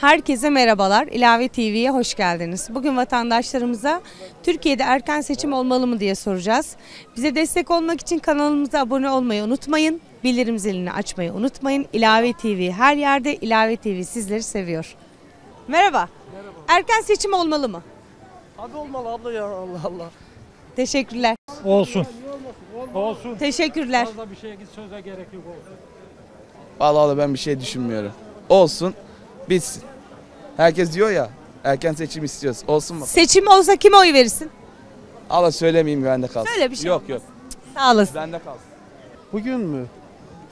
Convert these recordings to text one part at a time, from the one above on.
Herkese merhabalar. İlave TV'ye hoş geldiniz. Bugün vatandaşlarımıza Türkiye'de erken seçim olmalı mı diye soracağız. Bize destek olmak için kanalımıza abone olmayı unutmayın. Bildirim zilini açmayı unutmayın. İlave TV her yerde. İlave TV sizleri seviyor. Merhaba. Erken seçim olmalı mı? Abi olmalı abla ya Allah Allah. Teşekkürler. Olsun. Olsun. Teşekkürler. Fazla bir şeye git söze gerek yok olsun. Vallahi ben bir şey düşünmüyorum. Olsun, bitsin. Herkes diyor ya, erken seçim istiyoruz. Olsun mu? Seçim olsa kime oy verirsin? Allah söylemeyeyim bende kalsın. Söyle bir şey Yok olmaz. yok, Sağ olasın. bende kalsın. Bugün mü?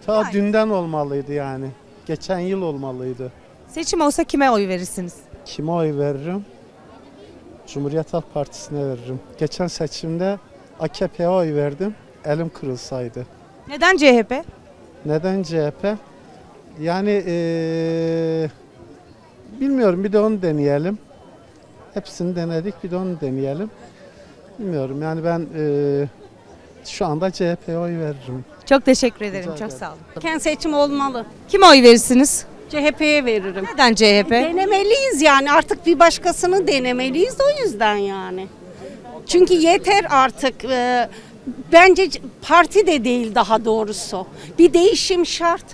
Ta Hayır. dünden olmalıydı yani. Geçen yıl olmalıydı. Seçim olsa kime oy verirsiniz? Kime oy veririm? Cumhuriyet Halk Partisi'ne veririm. Geçen seçimde AKP'ye oy verdim. Elim kırılsaydı. Neden CHP? Neden CHP? Yani eee, bilmiyorum bir de onu deneyelim. Hepsini denedik bir de onu deneyelim. Bilmiyorum yani ben eee, şu anda CHP'ye oy veririm. Çok teşekkür ederim. Rica Çok ederim. sağ olun. Erken seçim olmalı. Kime oy verirsiniz? CHP'ye veririm. Neden CHP? Denemeliyiz yani artık bir başkasını denemeliyiz o yüzden yani. Çünkü yeter artık. Ee, Bence parti de değil daha doğrusu. Bir değişim şart.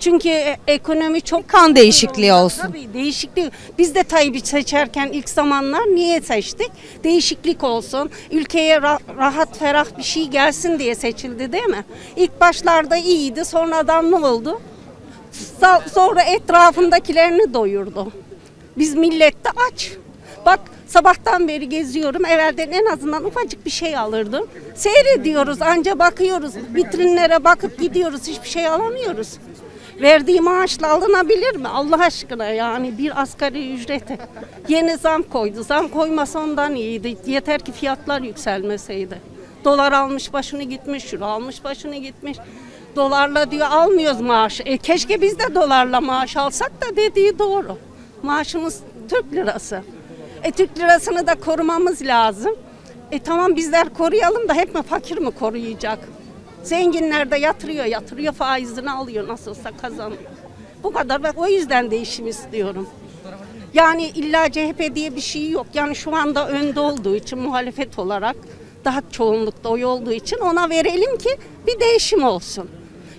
Çünkü e- ekonomi çok Kan değişikliği olsun. Tabii değişiklik. Biz de Tayyip'i seçerken ilk zamanlar niye seçtik? Değişiklik olsun. Ülkeye ra- rahat ferah bir şey gelsin diye seçildi değil mi? İlk başlarda iyiydi. Sonradan ne oldu? Sonra etrafındakilerini doyurdu. Biz millette aç. Bak sabahtan beri geziyorum. Evvelden en azından ufacık bir şey alırdım. Seyrediyoruz anca bakıyoruz. Vitrinlere bakıp gidiyoruz. Hiçbir şey alamıyoruz. Verdiği maaşla alınabilir mi? Allah aşkına yani bir asgari ücrete. Yeni zam koydu. Zam koymasa ondan iyiydi. Yeter ki fiyatlar yükselmeseydi. Dolar almış başını gitmiş, euro almış başını gitmiş. Dolarla diyor almıyoruz maaş. E keşke biz de dolarla maaş alsak da dediği doğru. Maaşımız Türk lirası. E Türk lirasını da korumamız lazım. E tamam bizler koruyalım da hep mi fakir mi koruyacak? Zenginler de yatırıyor, yatırıyor faizini alıyor nasıl olsa kazanıyor. Bu kadar ben o yüzden değişim istiyorum. Yani illa CHP diye bir şey yok. Yani şu anda önde olduğu için muhalefet olarak daha çoğunlukta oy olduğu için ona verelim ki bir değişim olsun.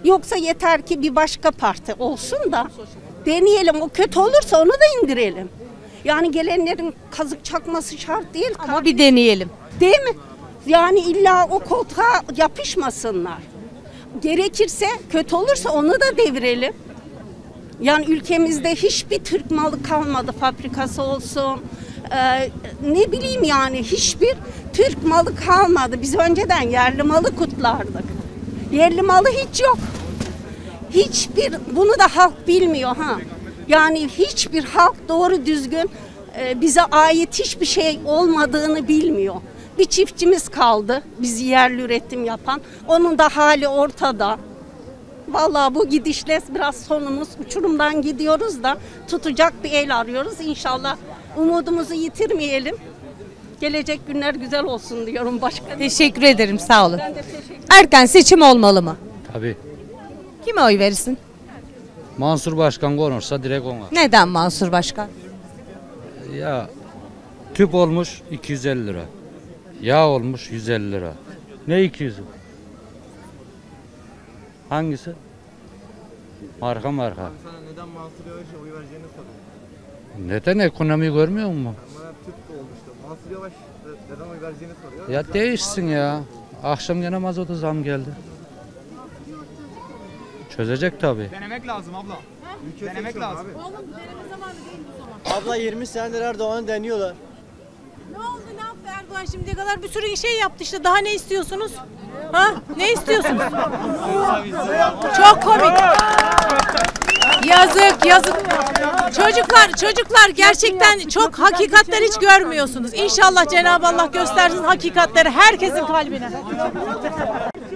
Yoksa yeter ki bir başka parti olsun da deneyelim. O kötü olursa onu da indirelim. Yani gelenlerin kazık çakması şart değil. Ama bir deneyelim. Değil mi? Yani illa o koltuğa yapışmasınlar. Gerekirse kötü olursa onu da devirelim. Yani ülkemizde hiçbir Türk malı kalmadı fabrikası olsun. Ee, ne bileyim yani hiçbir Türk malı kalmadı. Biz önceden yerli malı kutlardık. Yerli malı hiç yok. Hiçbir bunu da halk bilmiyor ha. Yani hiçbir halk doğru düzgün e, bize ait hiçbir şey olmadığını bilmiyor. Bir çiftçimiz kaldı bizi yerli üretim yapan. Onun da hali ortada. Vallahi bu gidişle biraz sonumuz uçurumdan gidiyoruz da tutacak bir el arıyoruz. İnşallah umudumuzu yitirmeyelim. Gelecek günler güzel olsun diyorum başka. Teşekkür ederim. Sağ olun. Ben de teşekkür Erken seçim olmalı mı? Tabii. Kime oy verirsin? Mansur Başkan konursa direkt ona. Neden Mansur Başkan? Ya tüp olmuş 250 lira. Yağ olmuş 150 lira. Ne 200'ü? Hangisi? Marka marka. Sana neden Mansur Yavaş'a oy vereceğini soruyor. Neden ekonomi görmüyor mu? Ama Türk olmuştu. Mansur Yavaş neden oy vereceğini soruyor. Ya değişsin ya. Akşam gene mazota zam geldi. Çözecek tabii. Denemek lazım abla. Denemek lazım. Abi. Abla 20 senedir Erdoğan'ı deniyorlar. Erdoğan şimdiye kadar bir sürü şey yaptı işte daha ne istiyorsunuz? Ha? Ne istiyorsunuz? Çok komik. Yazık yazık. Çocuklar çocuklar gerçekten çok hakikatler hiç görmüyorsunuz. İnşallah Cenab-ı Allah göstersin hakikatleri herkesin kalbine.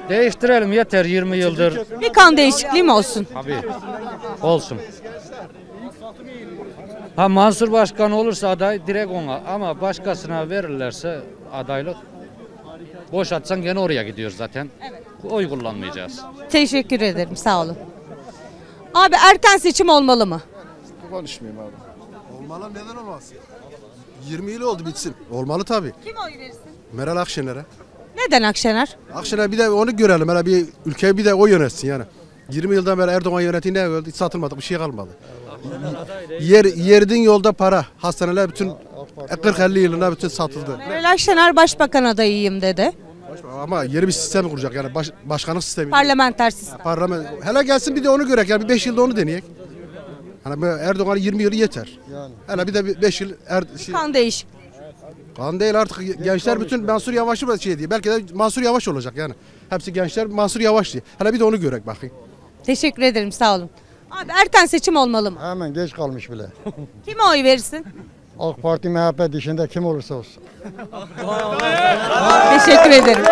Değiştirelim yeter 20 yıldır. Bir kan değişikliği mi olsun? Tabii. Olsun. Ha Mansur Başkan olursa aday direkt ona ama başkasına verirlerse adaylık boş atsan gene oraya gidiyor zaten. Oy kullanmayacağız. Teşekkür ederim. Sağ olun. Abi erken seçim olmalı mı? Konuşmayayım abi. Olmalı neden olmaz? 20 yıl oldu bitsin. Olmalı tabii. Kim oy verirsin? Meral Akşener'e. Neden Akşener? Akşener bir de onu görelim. Hele bir ülkeyi bir de o yönetsin yani. 20 yıldan beri Erdoğan yönettiği ne oldu? Hiç satılmadı. Bir şey kalmadı. Yer, yerdin yolda para. Hastaneler bütün 40-50 yılına bütün satıldı. Meral Akşener başbakan adayıyım dedi. Ama yeni bir sistem kuracak yani baş, başkanlık sistemi. Parlamenter sistem. Parlament. Hele gelsin bir de onu görek yani bir 5 yılda onu deneyek. Hani Erdoğan 20 yılı yeter. Hele bir de 5 yıl er, şey, Kan değişik. kan değil artık gençler bütün Mansur Yavaş'ı mı şey diye. Belki de Mansur Yavaş olacak yani. Hepsi gençler Mansur Yavaş diye. Hele bir de onu görek bakayım. Teşekkür ederim sağ olun. Abi erken seçim olmalı mı? Hemen geç kalmış bile. Kime oy verirsin? AK Parti MHP dışında kim olursa olsun. Teşekkür ederim.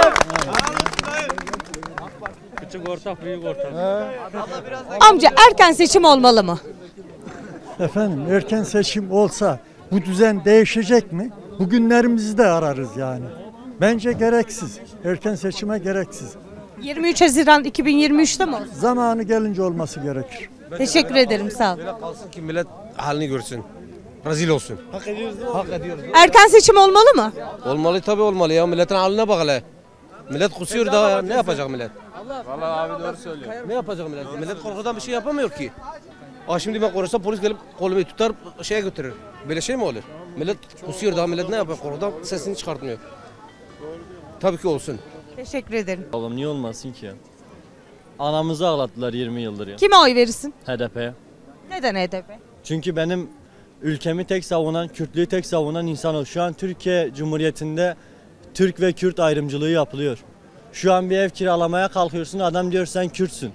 Küçük ortak, büyük ortak. Amca erken seçim olmalı mı? Efendim erken seçim olsa bu düzen değişecek mi? Bugünlerimizi de ararız yani. Bence gereksiz. Erken seçime gereksiz. 23 Haziran 2023'te mi olsun? Zamanı gelince olması gerekir. Teşekkür ederim sağ olun. Kalsın ki millet halini görsün. Rezil olsun. Erken seçim olmalı mı? Olmalı tabii olmalı ya. Milletin haline bak hele. Millet kusuyor daha ya. Ne yapacak millet? Vallahi abi doğru söylüyor. Ne yapacak millet? Millet korkudan bir şey yapamıyor ki. Aa şimdi ben konuşsam polis gelip kolumu tutar şeye götürür. Böyle şey mi olur? Millet kusuyor daha millet ne yapar korkudan sesini çıkartmıyor. Tabii ki olsun. Teşekkür ederim. Oğlum niye olmasın ki ya? Anamızı ağlattılar 20 yıldır ya. Kime oy verirsin? HDP'ye. Neden HDP? Çünkü benim ülkemi tek savunan, Kürtlüğü tek savunan insan o. Şu an Türkiye Cumhuriyeti'nde Türk ve Kürt ayrımcılığı yapılıyor. Şu an bir ev kiralamaya kalkıyorsun adam diyor sen Kürtsün.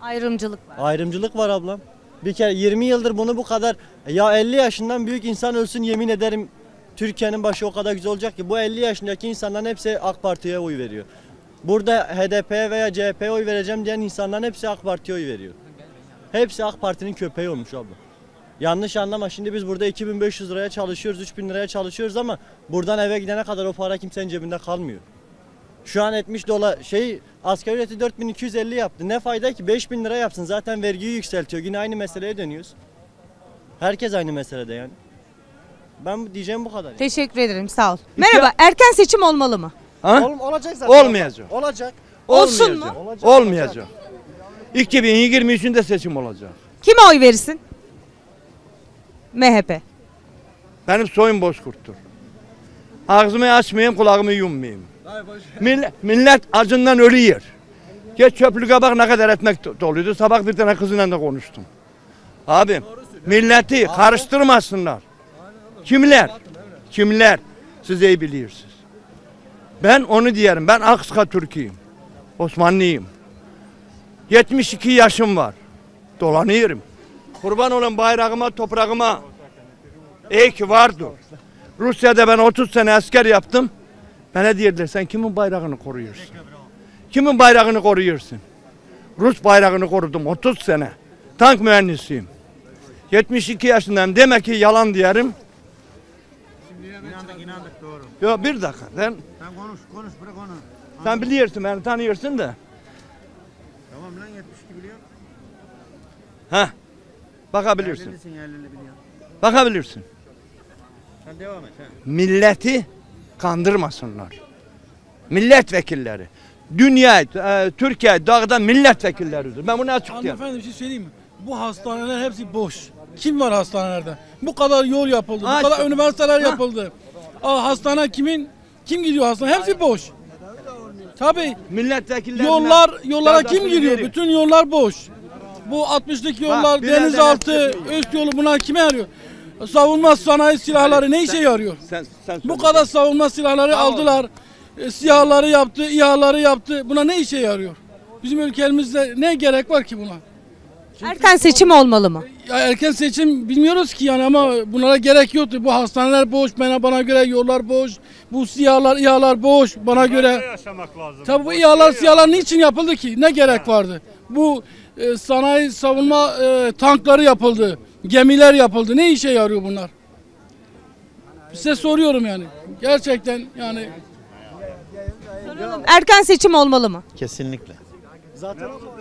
Ayrımcılık var. Ayrımcılık var ablam. Bir kere 20 yıldır bunu bu kadar ya 50 yaşından büyük insan ölsün yemin ederim Türkiye'nin başı o kadar güzel olacak ki bu 50 yaşındaki insanların hepsi AK Parti'ye oy veriyor. Burada HDP'ye veya CHP'ye oy vereceğim diyen insanların hepsi AK Parti'ye oy veriyor. Hepsi AK Parti'nin köpeği olmuş abla. Yanlış anlama şimdi biz burada 2500 liraya çalışıyoruz, 3000 liraya çalışıyoruz ama buradan eve gidene kadar o para kimsenin cebinde kalmıyor. Şu an 70 dolar şey asgari ücreti 4250 yaptı. Ne fayda ki 5000 lira yapsın zaten vergiyi yükseltiyor. Yine aynı meseleye dönüyoruz. Herkes aynı meselede yani. Ben diyeceğim bu kadar. Teşekkür ederim sağ ol. Merhaba erken seçim olmalı mı? Olacak zaten. Olmayacak. Olacak. Olsun mu? Olmayacak. 2023'ünde seçim olacak. Kime oy verirsin? MHP. Benim soyum bozkurttur. Ağzımı açmayayım, kulağımı yummayayım. Millet, millet acından ölüyor. Geç çöplüğe bak ne kadar ekmek do- doluydu. Sabah bir tane kızıyla da konuştum. Abi milleti karıştırmasınlar. Kimler? Kimler? Siz iyi biliyorsunuz. Ben onu diyelim. Ben Akska Türk'üyüm. Osmanlıyım. 72 yaşım var. Dolanıyorum. Kurban olan bayrağıma, toprağıma. İyi ki vardı. Rusya'da ben 30 sene asker yaptım. Bana diyorlar sen kimin bayrağını koruyorsun? Kimin bayrağını koruyorsun? Rus bayrağını korudum 30 sene. Tank mühendisiyim. 72 yaşındayım. Demek ki yalan diyelim. İnandık inandık doğru. Yok bir dakika. Sen, Sen konuş konuş bırak onu. sen biliyorsun beni tanıyorsun da. Tamam lan 72 biliyorum. Ha. Bakabilirsin. Yerlilisin yerlili biliyorum. Bakabilirsin. Sen devam et. He. milleti kandırmasınlar. Milletvekilleri. Dünya, e, Türkiye dağda milletvekilleridir. Ben bunu açık diyorum. Hanımefendi bir şey söyleyeyim mi? Bu hastaneler hepsi boş. Kim var hastanelerde? Bu kadar yol yapıldı, Ha, bu kadar üniversiteler Ha. yapıldı. Aa, hastane kimin? Kim gidiyor hastane? Hepsi boş. Tabii Milletvekillerine yollar yollara kim giriyor? Bütün yollar boş. Bu 60'lık yollar, elden denizaltı, üst yolu bunlar kime yarıyor? Savunma sanayi silahları ne işe yarıyor? Sen, sen Bu kadar savunma silahları Tamam. aldılar. E, SİHA'ları yaptı, İHA'ları yaptı. Buna ne işe yarıyor? Bizim ülkemizde ne gerek var ki buna? Erken seçim olmalı mı? Ya erken seçim bilmiyoruz ki yani ama bunlara gerek yoktu. Bu hastaneler boş, bana bana göre yollar boş. Bu SİHA'lar, İHA'lar boş bana göre. yaşamak lazım. Tabii bu İHA'lar, SİHA'lar niçin yapıldı ki? Ne gerek vardı? Bu e, sanayi savunma e, tankları yapıldı. Gemiler yapıldı. Ne işe yarıyor bunlar? Size soruyorum yani. Gerçekten yani Erken seçim olmalı mı? Kesinlikle.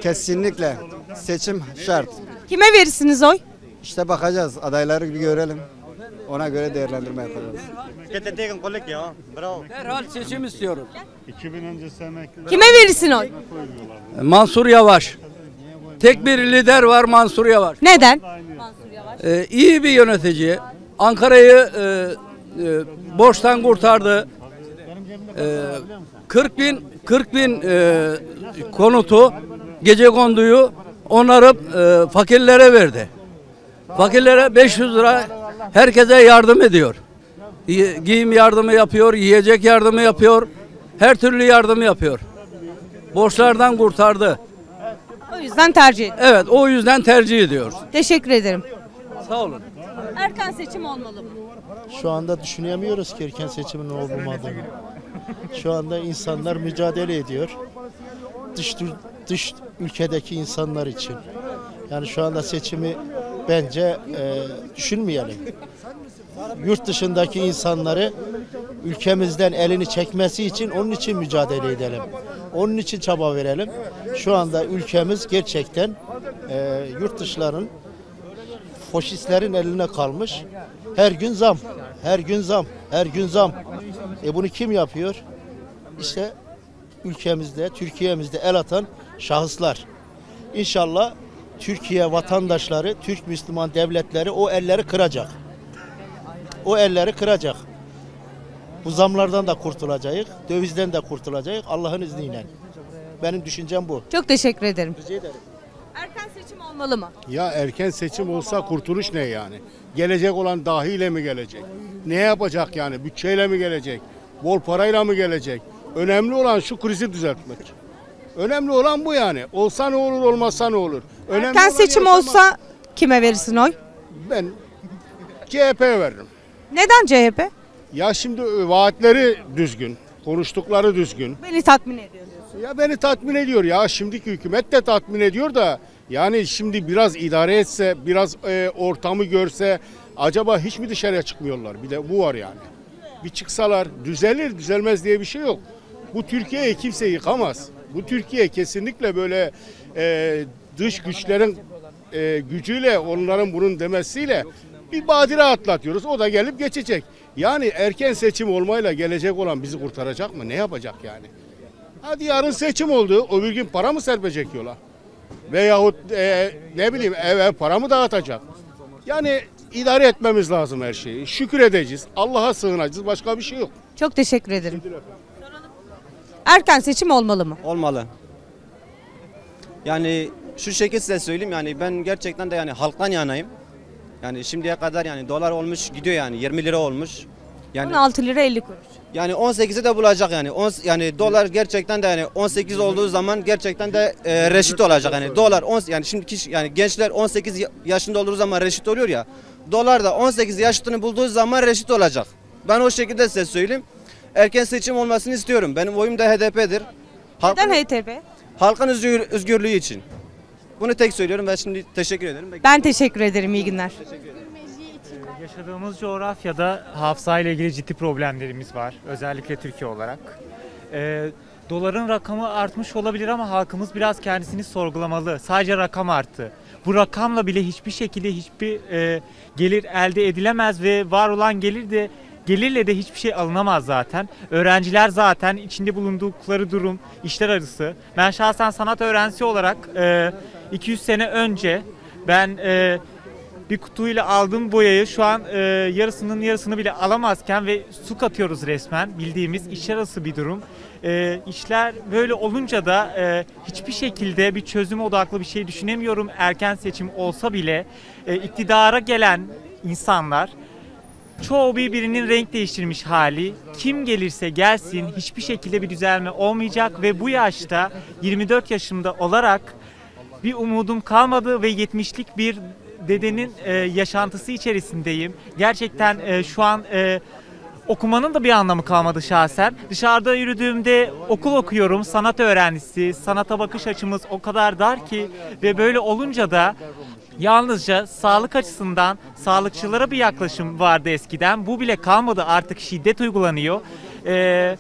Kesinlikle. Seçim şart. Kime verirsiniz oy? İşte bakacağız. Adayları bir görelim. Ona göre değerlendirme yapacağız. Herhal seçim istiyorum. 2000 öncesi emekli. Kime verirsin oy? Mansur Yavaş. Tek bir lider var Mansur Yavaş. Neden? Ee, iyi bir yönetici. Ankara'yı e, e, borçtan kurtardı. Ee, 40 bin 40 bin e, konutu gece konduyu onarıp e, fakirlere verdi. Fakirlere 500 lira herkese yardım ediyor. Gi- Giyim yardımı yapıyor, yiyecek yardımı yapıyor. Her türlü yardımı yapıyor. Borçlardan kurtardı. O yüzden tercih edin. Evet o yüzden tercih ediyoruz. Teşekkür ederim. Sağ olun. Erken seçim olmalı mı? Şu anda düşünemiyoruz ki erken seçimin olmadığını. Şu anda insanlar mücadele ediyor. Dış, dış ülkedeki insanlar için. Yani şu anda seçimi bence e, düşünmeyelim. Yurt dışındaki insanları ülkemizden elini çekmesi için onun için mücadele edelim. Onun için çaba verelim. Şu anda ülkemiz gerçekten e, yurt dışların faşistlerin eline kalmış. Her gün zam, her gün zam, her gün zam. E bunu kim yapıyor? İşte ülkemizde, Türkiye'mizde el atan şahıslar. İnşallah Türkiye vatandaşları, Türk Müslüman devletleri o elleri kıracak. O elleri kıracak. Bu zamlardan da kurtulacağız, dövizden de kurtulacağız Allah'ın izniyle. Benim düşüncem bu. Çok teşekkür ederim. Rica ederim. Olmalı mı? Ya erken seçim olsa kurtuluş ne yani? Gelecek olan dahiyle mi gelecek? Ne yapacak yani? Bütçeyle mi gelecek? Bol parayla mı gelecek? Önemli olan şu krizi düzeltmek. Önemli olan bu yani. Olsa ne olur, olmazsa ne olur? Önemli Erken olan seçim olsa kime verirsin oy? ben CHP'ye veririm. Neden CHP? Ya şimdi vaatleri düzgün, konuştukları düzgün. Beni tatmin ediyor diyorsun. Ya beni tatmin ediyor ya şimdiki hükümet de tatmin ediyor da yani şimdi biraz idare etse biraz e, ortamı görse acaba hiç mi dışarıya çıkmıyorlar bir de bu var yani. Bir çıksalar düzelir düzelmez diye bir şey yok. Bu Türkiye'yi kimse yıkamaz. Bu Türkiye kesinlikle böyle e, dış güçlerin e, gücüyle onların bunun demesiyle bir badire atlatıyoruz. O da gelip geçecek. Yani erken seçim olmayla gelecek olan bizi kurtaracak mı? Ne yapacak yani? Hadi yarın seçim oldu. O bir gün para mı serpecek yola? Veyahut e, ne bileyim ev ev para mı dağıtacak? Yani idare etmemiz lazım her şeyi. Şükür edeceğiz. Allah'a sığınacağız. Başka bir şey yok. Çok teşekkür ederim. Erken seçim olmalı mı? Olmalı. Yani şu şekilde size söyleyeyim yani ben gerçekten de yani halktan yanayım. Yani şimdiye kadar yani dolar olmuş gidiyor yani 20 lira olmuş. Yani 16 lira 50 kuruş. Yani 18'i de bulacak yani. On, yani dolar gerçekten de yani 18 olduğu zaman gerçekten de e, reşit olacak yani. Dolar 10 yani şimdi kişi, yani gençler 18 ya- yaşında olduğu zaman reşit oluyor ya. Dolar da 18 yaşını bulduğu zaman reşit olacak. Ben o şekilde size söyleyeyim. Erken seçim olmasını istiyorum. Benim oyum da HDP'dir. Neden HDP? Halkın özgür, özgürlüğü için. Bunu tek söylüyorum ve şimdi teşekkür ederim. Ben teşekkür ederim. İyi günler. Yaşadığımız coğrafyada hafıza ile ilgili ciddi problemlerimiz var. Özellikle Türkiye olarak. Ee, doların rakamı artmış olabilir ama halkımız biraz kendisini sorgulamalı. Sadece rakam arttı. Bu rakamla bile hiçbir şekilde hiçbir e, gelir elde edilemez ve var olan gelir de gelirle de hiçbir şey alınamaz zaten. Öğrenciler zaten içinde bulundukları durum işler arası. Ben şahsen sanat öğrencisi olarak e, 200 sene önce ben e, bir kutuyla aldığım boyayı şu an e, yarısının yarısını bile alamazken ve su katıyoruz resmen bildiğimiz işler arası bir durum. E, işler böyle olunca da e, hiçbir şekilde bir çözüm odaklı bir şey düşünemiyorum. Erken seçim olsa bile e, iktidara gelen insanlar çoğu birbirinin renk değiştirmiş hali. Kim gelirse gelsin hiçbir şekilde bir düzelme olmayacak ve bu yaşta 24 yaşımda olarak bir umudum kalmadı ve 70'lik bir dedenin e, yaşantısı içerisindeyim. Gerçekten e, şu an e, okumanın da bir anlamı kalmadı şahsen. Dışarıda yürüdüğümde okul okuyorum, sanat öğrencisi, sanata bakış açımız o kadar dar ki ve böyle olunca da Yalnızca sağlık açısından sağlıkçılara bir yaklaşım vardı eskiden. Bu bile kalmadı artık şiddet uygulanıyor. Ee,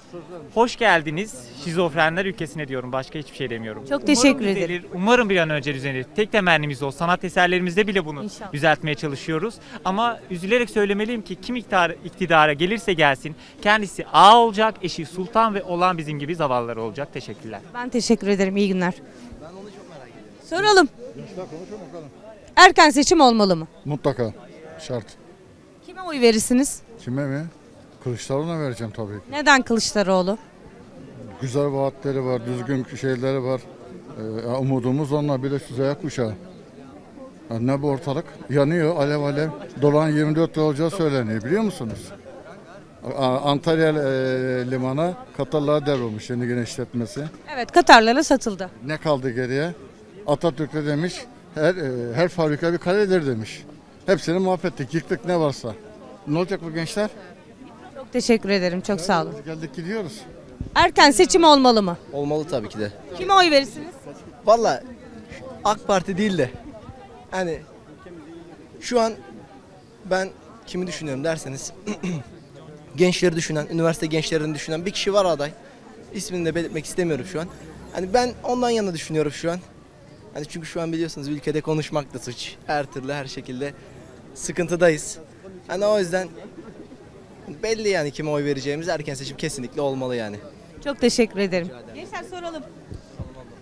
hoş geldiniz şizofrenler ülkesine diyorum başka hiçbir şey demiyorum. Çok teşekkür Umarım ederim. düzelir, Umarım bir an önce düzelir. Tek temennimiz o. Sanat eserlerimizde bile bunu düzeltmeye çalışıyoruz. Ama üzülerek söylemeliyim ki kim iktidara, iktidara gelirse gelsin kendisi ağa olacak, eşi sultan ve olan bizim gibi zavallılar olacak. Teşekkürler. Ben teşekkür ederim. İyi günler. Soralım. Erken seçim olmalı mı? Mutlaka. Şart. Kime oy verirsiniz? Kime mi? Kılıçdaroğlu'na vereceğim tabii ki. Neden Kılıçdaroğlu? Güzel vaatleri var, düzgün şeyleri var. Ee, umudumuz onlar bir de şu Z kuşağı. Ya ne bu ortalık? Yanıyor alev alev. Dolan 24 lira olacağı söyleniyor biliyor musunuz? Antalya e, limana Katarlara devrolmuş yeni güneş işletmesi. Evet Katarlara satıldı. Ne kaldı geriye? Atatürk de demiş her, e, her fabrika bir kaledir demiş. Hepsini mahvettik, yıktık ne varsa. Ne olacak bu gençler? Teşekkür ederim. Çok sağ olun. Geldik gidiyoruz. Erken seçim olmalı mı? Olmalı tabii ki de. Kime oy verirsiniz? Valla AK Parti değil de hani şu an ben kimi düşünüyorum derseniz gençleri düşünen, üniversite gençlerini düşünen bir kişi var aday. İsmini de belirtmek istemiyorum şu an. Hani ben ondan yana düşünüyorum şu an. Hani çünkü şu an biliyorsunuz ülkede konuşmak da suç. Her türlü her şekilde sıkıntıdayız. Hani o yüzden belli yani kime oy vereceğimiz erken seçim kesinlikle olmalı yani. Çok teşekkür ederim. Gençler soralım.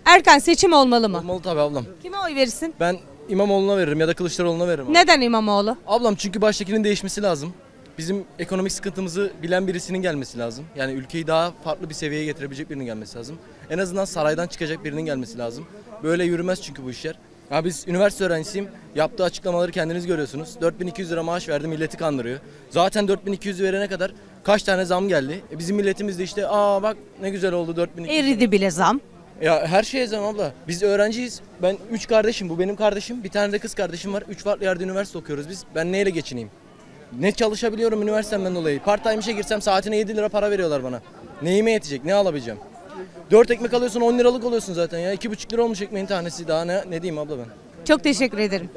Erken seçim olmalı mı? Olmalı tabii ablam. Kime oy verirsin? Ben İmamoğlu'na veririm ya da Kılıçdaroğlu'na veririm. abi. Neden İmamoğlu? Ablam çünkü baştakinin değişmesi lazım. Bizim ekonomik sıkıntımızı bilen birisinin gelmesi lazım. Yani ülkeyi daha farklı bir seviyeye getirebilecek birinin gelmesi lazım. En azından saraydan çıkacak birinin gelmesi lazım. Böyle yürümez çünkü bu işler. Ya biz üniversite öğrencisiyim. Yaptığı açıklamaları kendiniz görüyorsunuz. 4200 lira maaş verdi milleti kandırıyor. Zaten 4200 verene kadar kaç tane zam geldi. E bizim milletimiz de işte aa bak ne güzel oldu 4200. Eridi bile zam. Ya her şeye zam abla. Biz öğrenciyiz. Ben 3 kardeşim. Bu benim kardeşim. Bir tane de kız kardeşim var. 3 farklı yerde üniversite okuyoruz biz. Ben neyle geçineyim? Ne çalışabiliyorum üniversitemden dolayı. Part time işe girsem saatine 7 lira para veriyorlar bana. Neyime yetecek? Ne alabileceğim? 4 ekmek alıyorsun 10 liralık oluyorsun zaten ya. 2,5 lira olmuş ekmeğin tanesi. Daha ne, ne diyeyim abla ben? Çok teşekkür ederim.